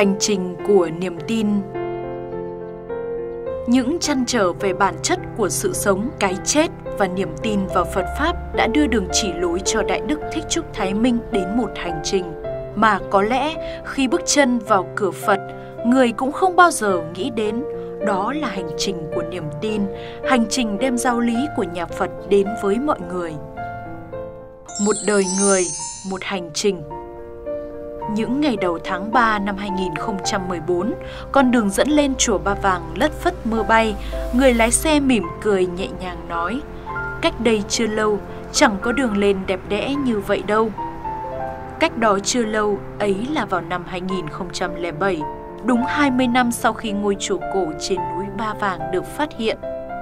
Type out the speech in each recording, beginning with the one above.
Hành trình của niềm tin. Những chăn trở về bản chất của sự sống, cái chết và niềm tin vào Phật Pháp đã đưa đường chỉ lối cho Đại Đức Thích Trúc Thái Minh đến một hành trình. Mà có lẽ khi bước chân vào cửa Phật, người cũng không bao giờ nghĩ đến đó là hành trình của niềm tin, hành trình đem giáo lý của nhà Phật đến với mọi người. Một đời người, một hành trình những ngày đầu tháng 3 năm 2014, con đường dẫn lên chùa Ba Vàng lất phất mưa bay, người lái xe mỉm cười nhẹ nhàng nói, cách đây chưa lâu, chẳng có đường lên đẹp đẽ như vậy đâu. Cách đó chưa lâu, ấy là vào năm 2007, đúng 20 năm sau khi ngôi chùa cổ trên núi Ba Vàng được phát hiện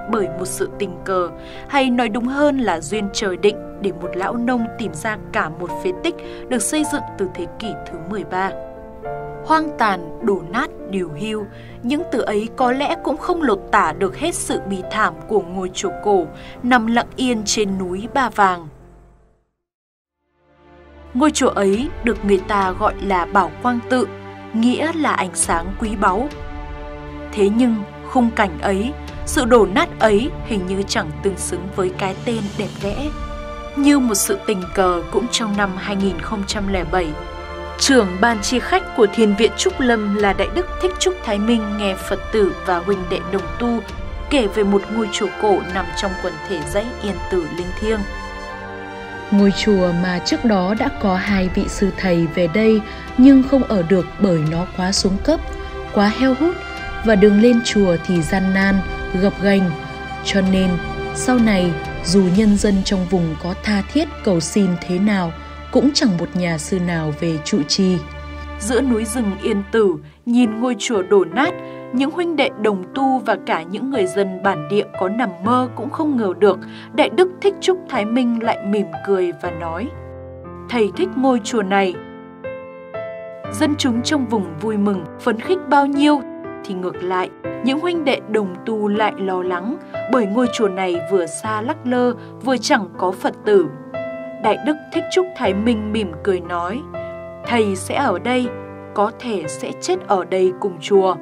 bởi một sự tình cờ, hay nói đúng hơn là duyên trời định để một lão nông tìm ra cả một phế tích được xây dựng từ thế kỷ thứ 13. Hoang tàn, đổ nát, điều hưu, những từ ấy có lẽ cũng không lột tả được hết sự bi thảm của ngôi chùa cổ nằm lặng yên trên núi Ba Vàng. Ngôi chùa ấy được người ta gọi là Bảo Quang Tự, nghĩa là ánh sáng quý báu. Thế nhưng khung cảnh ấy sự đổ nát ấy hình như chẳng tương xứng với cái tên đẹp đẽ. Như một sự tình cờ cũng trong năm 2007, trưởng ban chi khách của Thiền viện Trúc Lâm là Đại Đức Thích Trúc Thái Minh nghe Phật tử và huynh đệ đồng tu kể về một ngôi chùa cổ nằm trong quần thể dãy Yên Tử Linh Thiêng. Ngôi chùa mà trước đó đã có hai vị sư thầy về đây nhưng không ở được bởi nó quá xuống cấp, quá heo hút và đường lên chùa thì gian nan, gập ghềnh. Cho nên, sau này, dù nhân dân trong vùng có tha thiết cầu xin thế nào, cũng chẳng một nhà sư nào về trụ trì. Giữa núi rừng yên tử, nhìn ngôi chùa đổ nát, những huynh đệ đồng tu và cả những người dân bản địa có nằm mơ cũng không ngờ được Đại Đức Thích Trúc Thái Minh lại mỉm cười và nói Thầy thích ngôi chùa này. Dân chúng trong vùng vui mừng, phấn khích bao nhiêu thì ngược lại, những huynh đệ đồng tu lại lo lắng bởi ngôi chùa này vừa xa lắc lơ vừa chẳng có Phật tử. Đại Đức Thích Trúc Thái Minh mỉm cười nói, Thầy sẽ ở đây, có thể sẽ chết ở đây cùng chùa.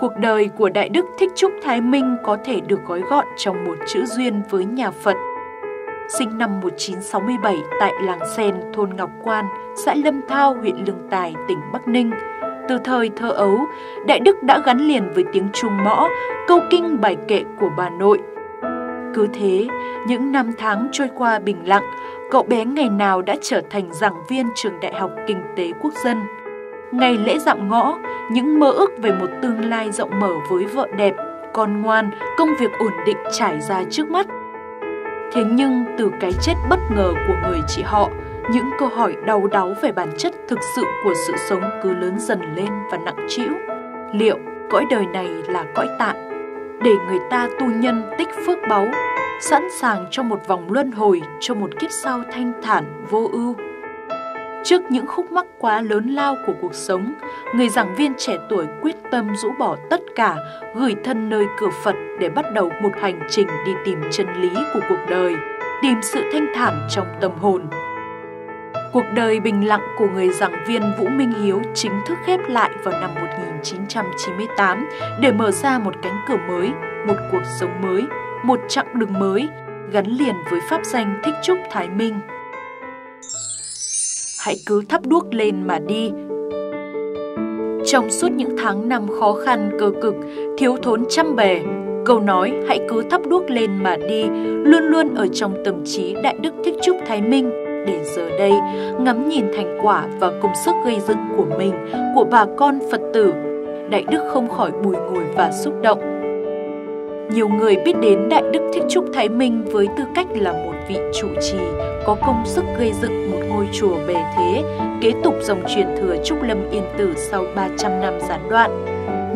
Cuộc đời của Đại Đức Thích Trúc Thái Minh có thể được gói gọn trong một chữ duyên với nhà Phật. Sinh năm 1967 tại làng Sen, thôn Ngọc Quan, xã Lâm Thao, huyện Lương Tài, tỉnh Bắc Ninh. Từ thời thơ ấu, Đại Đức đã gắn liền với tiếng trung mõ, câu kinh bài kệ của bà nội. Cứ thế, những năm tháng trôi qua bình lặng, cậu bé ngày nào đã trở thành giảng viên trường Đại học Kinh tế Quốc dân. Ngày lễ dạm ngõ, những mơ ước về một tương lai rộng mở với vợ đẹp, con ngoan, công việc ổn định trải ra trước mắt. Thế nhưng từ cái chết bất ngờ của người chị họ, những câu hỏi đau đáu về bản chất thực sự của sự sống cứ lớn dần lên và nặng trĩu. Liệu cõi đời này là cõi tạm, để người ta tu nhân tích phước báu, sẵn sàng cho một vòng luân hồi, cho một kiếp sau thanh thản, vô ưu? Trước những khúc mắc quá lớn lao của cuộc sống, người giảng viên trẻ tuổi quyết tâm rũ bỏ tất cả, gửi thân nơi cửa Phật để bắt đầu một hành trình đi tìm chân lý của cuộc đời, tìm sự thanh thản trong tâm hồn. Cuộc đời bình lặng của người giảng viên Vũ Minh Hiếu chính thức khép lại vào năm 1998 để mở ra một cánh cửa mới, một cuộc sống mới, một chặng đường mới, gắn liền với pháp danh Thích Trúc Thái Minh hãy cứ thắp đuốc lên mà đi. Trong suốt những tháng năm khó khăn cơ cực, thiếu thốn trăm bề, câu nói hãy cứ thắp đuốc lên mà đi luôn luôn ở trong tâm trí Đại Đức Thích Trúc Thái Minh để giờ đây ngắm nhìn thành quả và công sức gây dựng của mình, của bà con Phật tử, Đại Đức không khỏi bùi ngùi và xúc động. Nhiều người biết đến Đại Đức Thích Trúc Thái Minh với tư cách là một vị trụ trì có công sức gây dựng ngôi chùa bề thế, kế tục dòng truyền thừa Trúc Lâm Yên Tử sau 300 năm gián đoạn.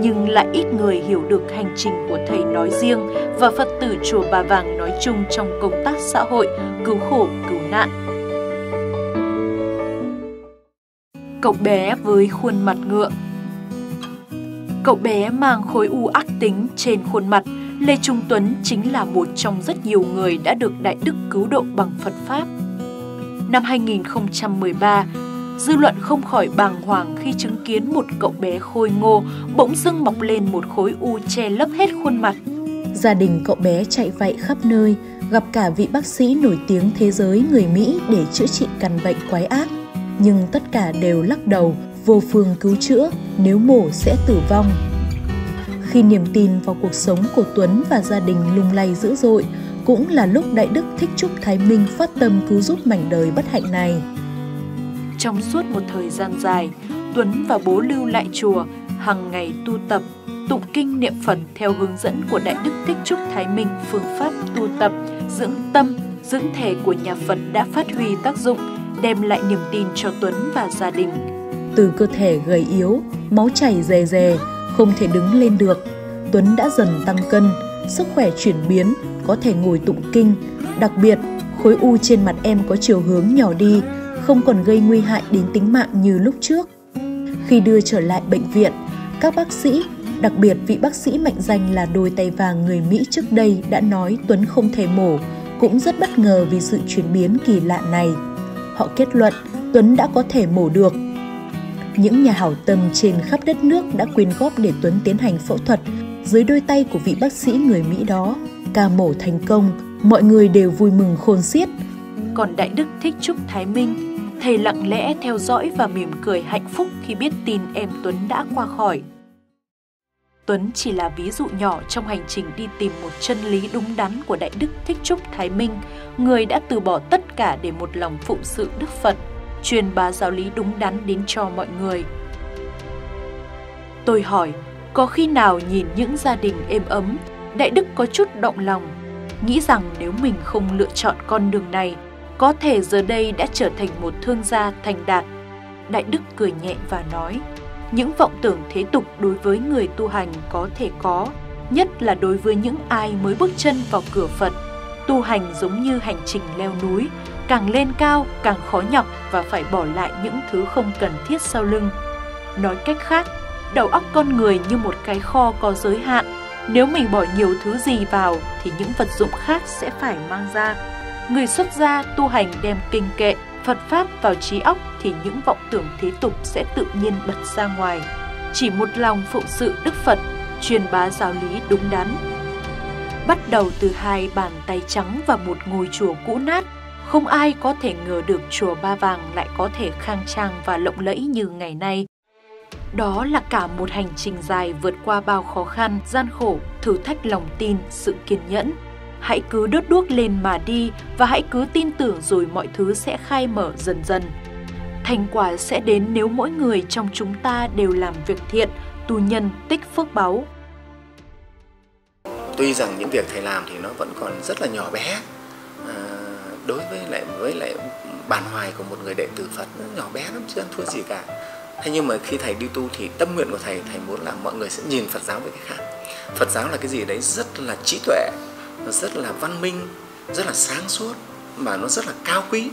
Nhưng lại ít người hiểu được hành trình của thầy nói riêng và Phật tử chùa Bà Vàng nói chung trong công tác xã hội, cứu khổ, cứu nạn. Cậu bé với khuôn mặt ngựa Cậu bé mang khối u ác tính trên khuôn mặt, Lê Trung Tuấn chính là một trong rất nhiều người đã được Đại Đức cứu độ bằng Phật Pháp. Năm 2013, dư luận không khỏi bàng hoàng khi chứng kiến một cậu bé khôi ngô bỗng dưng mọc lên một khối u che lấp hết khuôn mặt. Gia đình cậu bé chạy vạy khắp nơi, gặp cả vị bác sĩ nổi tiếng thế giới người Mỹ để chữa trị căn bệnh quái ác. Nhưng tất cả đều lắc đầu, vô phương cứu chữa, nếu mổ sẽ tử vong. Khi niềm tin vào cuộc sống của Tuấn và gia đình lung lay dữ dội, cũng là lúc Đại Đức Thích Trúc Thái Minh phát tâm cứu giúp mảnh đời bất hạnh này. Trong suốt một thời gian dài, Tuấn và bố lưu lại chùa, hàng ngày tu tập, tụng kinh niệm Phật theo hướng dẫn của Đại Đức Thích Trúc Thái Minh phương pháp tu tập, dưỡng tâm, dưỡng thể của nhà Phật đã phát huy tác dụng, đem lại niềm tin cho Tuấn và gia đình. Từ cơ thể gầy yếu, máu chảy rè rè, không thể đứng lên được, Tuấn đã dần tăng cân, sức khỏe chuyển biến, có thể ngồi tụng kinh. Đặc biệt, khối u trên mặt em có chiều hướng nhỏ đi, không còn gây nguy hại đến tính mạng như lúc trước. Khi đưa trở lại bệnh viện, các bác sĩ, đặc biệt vị bác sĩ mệnh danh là đôi tay vàng người Mỹ trước đây đã nói Tuấn không thể mổ, cũng rất bất ngờ vì sự chuyển biến kỳ lạ này. Họ kết luận Tuấn đã có thể mổ được. Những nhà hảo tâm trên khắp đất nước đã quyên góp để Tuấn tiến hành phẫu thuật dưới đôi tay của vị bác sĩ người Mỹ đó. Ca mổ thành công, mọi người đều vui mừng khôn xiết. Còn Đại Đức Thích Trúc Thái Minh, thầy lặng lẽ theo dõi và mỉm cười hạnh phúc khi biết tin em Tuấn đã qua khỏi. Tuấn chỉ là ví dụ nhỏ trong hành trình đi tìm một chân lý đúng đắn của Đại Đức Thích Trúc Thái Minh, người đã từ bỏ tất cả để một lòng phụng sự Đức Phật, truyền bá giáo lý đúng đắn đến cho mọi người. Tôi hỏi, có khi nào nhìn những gia đình êm ấm, Đại Đức có chút động lòng, nghĩ rằng nếu mình không lựa chọn con đường này, có thể giờ đây đã trở thành một thương gia thành đạt. Đại Đức cười nhẹ và nói, những vọng tưởng thế tục đối với người tu hành có thể có, nhất là đối với những ai mới bước chân vào cửa Phật. Tu hành giống như hành trình leo núi, càng lên cao càng khó nhọc và phải bỏ lại những thứ không cần thiết sau lưng. Nói cách khác, đầu óc con người như một cái kho có giới hạn. Nếu mình bỏ nhiều thứ gì vào thì những vật dụng khác sẽ phải mang ra. Người xuất gia tu hành đem kinh kệ, Phật Pháp vào trí óc thì những vọng tưởng thế tục sẽ tự nhiên bật ra ngoài. Chỉ một lòng phụng sự Đức Phật, truyền bá giáo lý đúng đắn. Bắt đầu từ hai bàn tay trắng và một ngôi chùa cũ nát, không ai có thể ngờ được chùa Ba Vàng lại có thể khang trang và lộng lẫy như ngày nay. Đó là cả một hành trình dài vượt qua bao khó khăn, gian khổ, thử thách lòng tin, sự kiên nhẫn. Hãy cứ đốt đuốc lên mà đi và hãy cứ tin tưởng rồi mọi thứ sẽ khai mở dần dần. Thành quả sẽ đến nếu mỗi người trong chúng ta đều làm việc thiện, tu nhân tích phước báu. Tuy rằng những việc thầy làm thì nó vẫn còn rất là nhỏ bé, à, đối với lại với lại bản hoài của một người đệ tử Phật nó nhỏ bé lắm chứ ăn thua gì cả thế nhưng mà khi thầy đi tu thì tâm nguyện của thầy thầy muốn là mọi người sẽ nhìn phật giáo với cái khác. Phật giáo là cái gì đấy rất là trí tuệ nó rất là văn minh, rất là sáng suốt, mà nó rất là cao quý.